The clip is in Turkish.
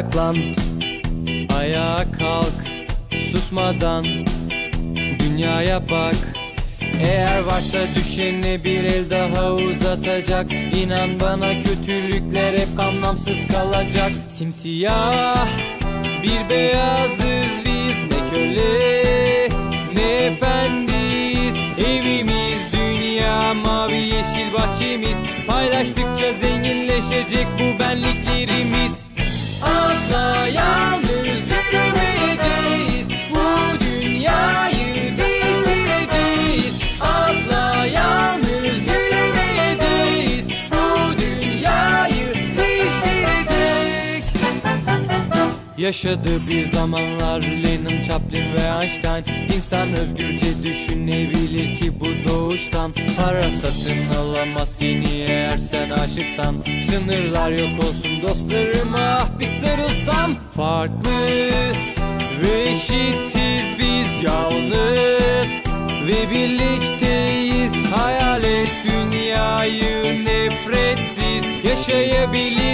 ayaklan Ayağa kalk susmadan Dünyaya bak. Eğer varsa düşene bir el daha uzatacak. İnan bana kötülükler hep anlamsız kalacak. Simsiyah bir beyazız biz ne köle ne efendiyiz. Evimiz dünya mavi yeşil bahçemiz. Paylaştıkça zenginleşecek bu benliklerimiz Asla yalnız yürümeyeceğiz Bu dünyayı değiştireceğiz. Asla yalnız yürümeyeceğiz Bu dünyayı değiştirecek. Yaşadı bir zamanlar Lenin, Chaplin ve Einstein. İnsan özgürce düşünebilir ki bu doğuştan. Para satın alamaz seni eğer sen aşıksan Sınırlar yok olsun dostlarım ah bir sarılsam Farklı ve eşitiz biz yalnız. Ve birlikteyiz hayal et dünyayı nefretsiz Yaşayabiliriz